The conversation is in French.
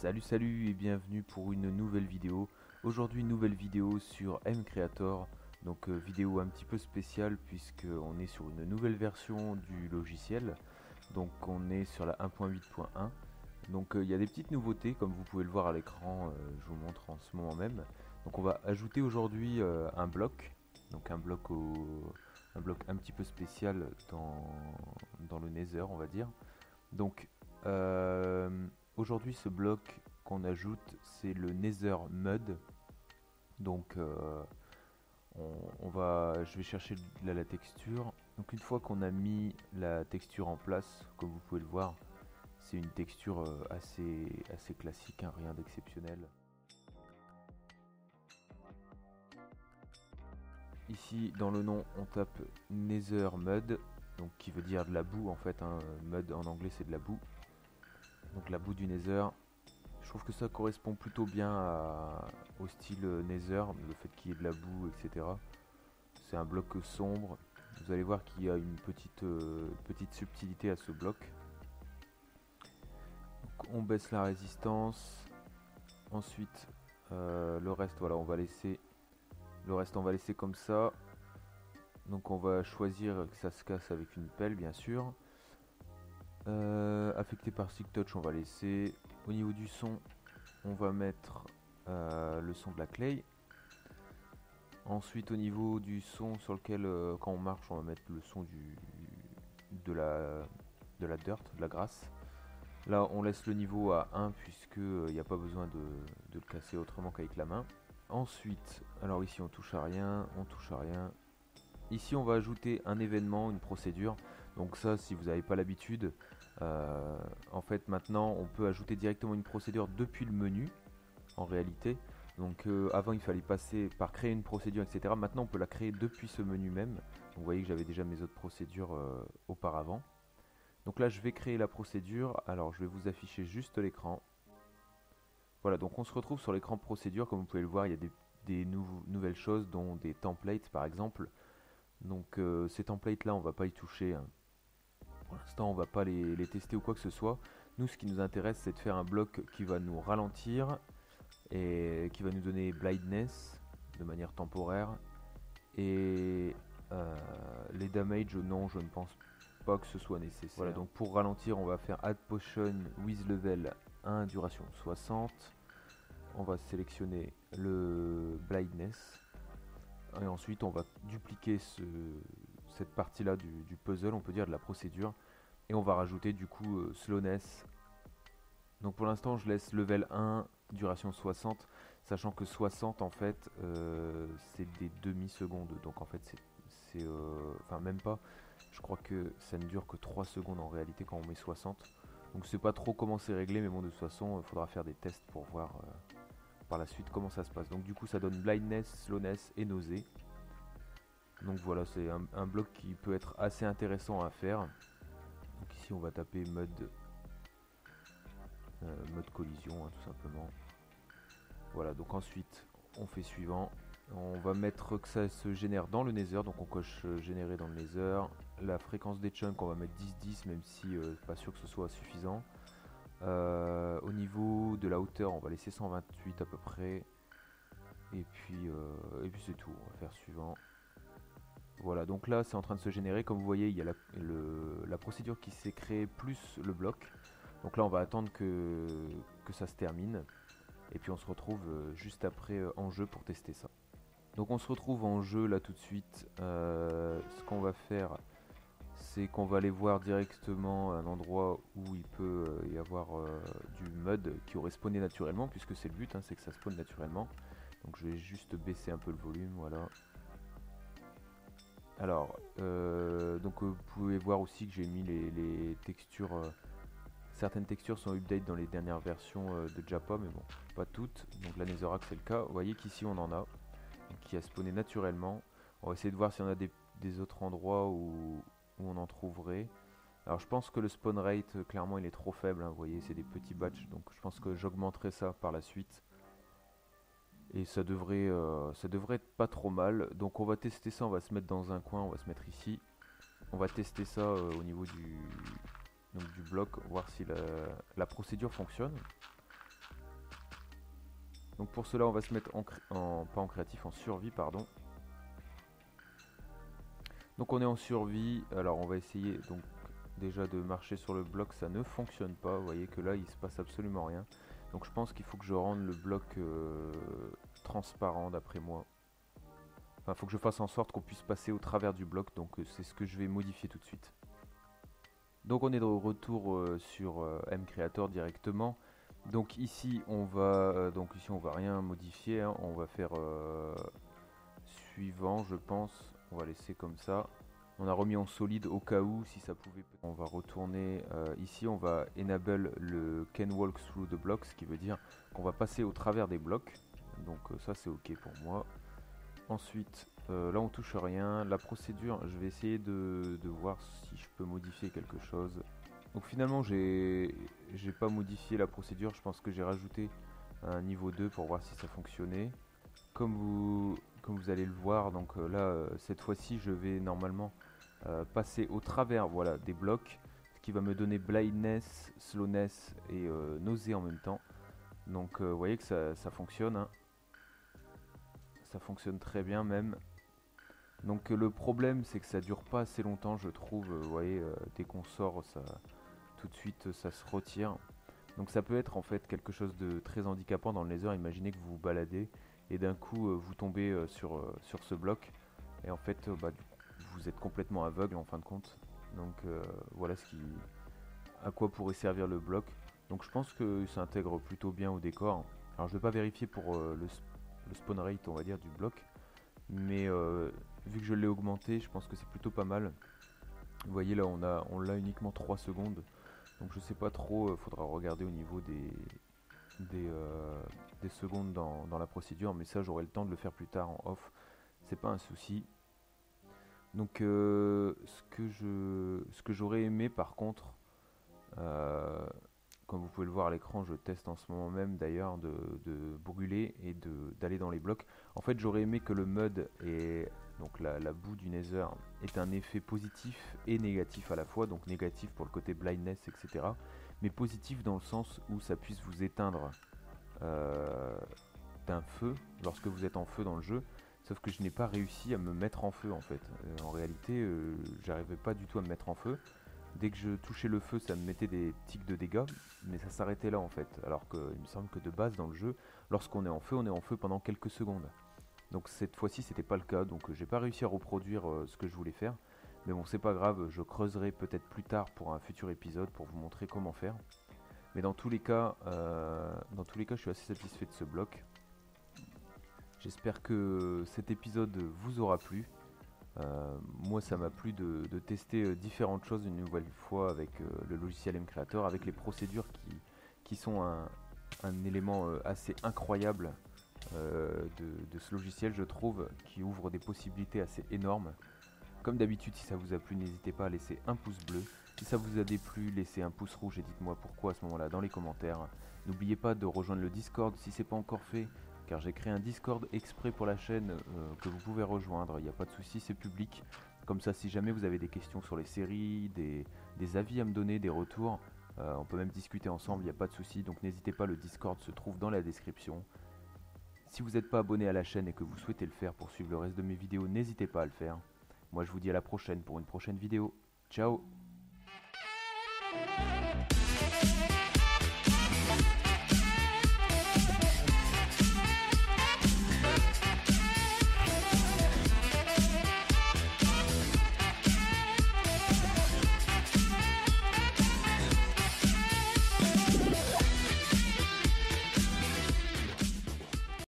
Salut salut et bienvenue pour une nouvelle vidéo. Aujourd'hui nouvelle vidéo sur mCreator. Donc euh, vidéo un petit peu spéciale puisque on est sur une nouvelle version du logiciel. Donc on est sur la 1.8.1. Donc euh, il y a des petites nouveautés comme vous pouvez le voir à l'écran, euh, je vous montre en ce moment même. Donc on va ajouter aujourd'hui un bloc. Donc un bloc un bloc un petit peu spécial dans, dans le Nether on va dire. Donc Aujourd'hui, ce bloc qu'on ajoute, c'est le Nether Mud. Donc, euh, on, va, je vais chercher la texture. Donc, une fois qu'on a mis la texture en place, comme vous pouvez le voir, c'est une texture euh, assez, assez classique, hein, rien d'exceptionnel. Ici, dans le nom, on tape Nether Mud, donc qui veut dire de la boue en fait. Hein. Mud en anglais, c'est de la boue donc la boue du Nether. Je trouve que ça correspond plutôt bien au style Nether, le fait qu'il y ait de la boue, etc. C'est un bloc sombre. Vous allez voir qu'il y a une petite, euh, petite subtilité à ce bloc. on baisse la résistance. Ensuite, euh, le reste, voilà, on va laisser. Le reste, on va laisser comme ça. Donc on va choisir que ça se casse avec une pelle, bien sûr. Euh, affecté par Stick Touch, on va laisser. Au niveau du son, on va mettre euh, le son de la clay. Ensuite, au niveau du son sur lequel, euh, quand on marche, on va mettre le son du, de, la, de la dirt, de la grasse. Là, on laisse le niveau à 1 puisque il n'y a pas besoin de, de, le casser autrement qu'avec la main. Ensuite, alors ici on touche à rien, on touche à rien. Ici on va ajouter un événement, une procédure. Donc ça, si vous n'avez pas l'habitude, euh, en fait, maintenant, on peut ajouter directement une procédure depuis le menu, en réalité. Donc euh, avant, il fallait passer par créer une procédure, etc. Maintenant, on peut la créer depuis ce menu même. Vous voyez que j'avais déjà mes autres procédures euh, auparavant. Donc là, je vais créer la procédure. Alors, je vais vous afficher juste l'écran. Voilà, donc on se retrouve sur l'écran procédure. Comme vous pouvez le voir, il y a des, nouvelles choses, dont des templates, par exemple. Donc ces templates-là, on va pas y toucher. Hein. Pour l'instant, on va pas les, tester ou quoi que ce soit. Nous, ce qui nous intéresse, c'est de faire un bloc qui va nous ralentir et qui va nous donner blindness de manière temporaire. Et euh, les damage, non, je ne pense pas que ce soit nécessaire. Voilà, donc pour ralentir, on va faire add potion with level 1, duration 60. On va sélectionner le blindness. Et ensuite, on va dupliquer ce, cette partie-là du, puzzle, on peut dire de la procédure. Et on va rajouter du coup euh, slowness. Donc pour l'instant, je laisse level 1, duration 60, sachant que 60 en fait, euh, c'est des demi-secondes. Donc en fait, c'est... Euh, enfin, même pas. Je crois que ça ne dure que 3 secondes en réalité quand on met 60. Donc je sais pas trop comment c'est réglé, mais bon, de toute façon, il faudra faire des tests pour voir par la suite comment ça se passe. Donc du coup, ça donne blindness, slowness et nausée. Donc voilà, c'est un, bloc qui peut être assez intéressant à faire. Donc ici on va taper mode, euh, mode collision hein, tout simplement. Voilà, donc ensuite on fait suivant. On va mettre que ça se génère dans le nether, donc on coche euh, générer dans le nether. La fréquence des chunks on va mettre 10-10 même si euh, pas sûr que ce soit suffisant. au niveau de la hauteur on va laisser 128 à peu près. Et puis, et puis c'est tout, on va faire suivant. Voilà, donc là c'est en train de se générer. Comme vous voyez, il y a la, procédure qui s'est créée plus le bloc. Donc là on va attendre que, ça se termine. Et puis on se retrouve euh, juste après euh, en jeu pour tester ça. Donc on se retrouve en jeu là tout de suite. Euh, ce qu'on va faire, c'est qu'on va aller voir directement un endroit où il peut y avoir du mud qui aurait spawné naturellement, puisque c'est le but, hein, c'est que ça spawn naturellement. Donc je vais juste baisser un peu le volume, voilà. Alors, euh, donc euh, vous pouvez voir aussi que j'ai mis les, textures. Euh, certaines textures sont update dans les dernières versions de Japa, mais bon, pas toutes. Donc la Netherrack c'est le cas. Vous voyez qu'ici on en a, qui a spawné naturellement. On va essayer de voir si on a des, autres endroits où, on en trouverait. Alors je pense que le spawn rate, clairement, il est trop faible. Hein. vous voyez, c'est des petits batchs, donc je pense que j'augmenterai ça par la suite. Et ça devrait, euh, ça devrait être pas trop mal. Donc on va tester ça, on va se mettre dans un coin, on va se mettre ici. On va tester ça euh, au niveau du, du bloc, voir si la, procédure fonctionne. Donc pour cela, on va se mettre en, en pas en créatif, en survie, pardon. Donc on est en survie. Alors on va essayer donc déjà de marcher sur le bloc. Ça ne fonctionne pas. Vous voyez que là, il se passe absolument rien. Donc je pense qu'il faut que je rende le bloc euh, transparent d'après moi. Enfin, il faut que je fasse en sorte qu'on puisse passer au travers du bloc. Donc euh, c'est ce que je vais modifier tout de suite. Donc on est de retour euh, sur mCreator directement. Donc ici on va donc ici on va rien modifier. Hein. On va faire suivant, je pense. On va laisser comme ça. On a remis en solide au cas où, si ça pouvait. On va retourner euh, ici, on va enable le can walk through the blocks, ce qui veut dire qu'on va passer au travers des blocs. Donc euh, ça c'est ok pour moi. Ensuite, euh, là on touche rien. La procédure, je vais essayer de, voir si je peux modifier quelque chose. Donc finalement j'ai pas modifié la procédure, je pense que j'ai rajouté un niveau 2 pour voir si ça fonctionnait. Comme vous, comme vous allez le voir, donc là cette fois-ci je vais normalement euh, passer au travers voilà, des blocs, ce qui va me donner blindness, slowness et euh, nausée en même temps. Donc euh, vous voyez que ça, fonctionne. Hein. Ça fonctionne très bien même. Donc le problème c'est que ça dure pas assez longtemps je trouve. vous voyez, dès qu'on sort, ça, tout de suite ça se retire. Donc ça peut être en fait quelque chose de très handicapant dans le laser. Imaginez que vous vous baladez et d'un coup vous tombez sur, sur ce bloc. Et en fait, bah, du êtes complètement aveugle en fin de compte. Donc euh, voilà ce qui, à quoi pourrait servir le bloc. Donc je pense que ça intègre plutôt bien au décor. Alors je vais pas vérifier pour euh, le, spawn rate on va dire du bloc. Mais euh, vu que je l'ai augmenté, je pense que c'est plutôt pas mal. Vous voyez là on a on l'a uniquement 3 secondes. Donc je sais pas trop, faudra regarder au niveau des, des, des secondes dans, la procédure. Mais ça j'aurai le temps de le faire plus tard en off. C'est pas un souci. Donc euh, ce que je ce que j'aurais aimé par contre, euh, comme vous pouvez le voir à l'écran, je teste en ce moment même d'ailleurs de, brûler et d'aller dans les blocs. En fait j'aurais aimé que le mud et donc la, boue du nether ait un effet positif et négatif à la fois, donc négatif pour le côté blindness etc. Mais positif dans le sens où ça puisse vous éteindre euh, d'un feu lorsque vous êtes en feu dans le jeu Sauf que je n'ai pas réussi à me mettre en feu en fait. Euh, en réalité, euh, j'arrivais pas du tout à me mettre en feu. Dès que je touchais le feu, ça me mettait des tics de dégâts, mais ça s'arrêtait là en fait. Alors qu'il me semble que de base dans le jeu, lorsqu'on est en feu, on est en feu pendant quelques secondes. Donc cette fois-ci, c'était pas le cas, donc euh, j'ai pas réussi à reproduire ce que je voulais faire. Mais bon, c'est pas grave, je creuserai peut-être plus tard pour un futur épisode pour vous montrer comment faire. Mais dans tous les cas, dans tous les cas, je suis assez satisfait de ce bloc. J'espère que cet épisode vous aura plu. Euh, moi, ça m'a plu de, tester euh, différentes choses une nouvelle fois avec euh, le logiciel mCreator, avec les procédures qui, sont un, élément assez incroyable de, ce logiciel, je trouve, qui ouvre des possibilités assez énormes. Comme d'habitude, si ça vous a plu, n'hésitez pas à laisser un pouce bleu. Si ça vous a déplu, laissez un pouce rouge et dites-moi pourquoi à ce moment-là dans les commentaires. N'oubliez pas de rejoindre le Discord si c'est pas encore fait car j'ai créé un Discord exprès pour la chaîne euh, que vous pouvez rejoindre, il n'y a pas de souci, c'est public. Comme ça, si jamais vous avez des questions sur les séries, des, avis à me donner, des retours, euh, on peut même discuter ensemble, il n'y a pas de souci. Donc n'hésitez pas, le Discord se trouve dans la description. Si vous n'êtes pas abonné à la chaîne et que vous souhaitez le faire pour suivre le reste de mes vidéos, n'hésitez pas à le faire. Moi je vous dis à la prochaine pour une prochaine vidéo. Ciao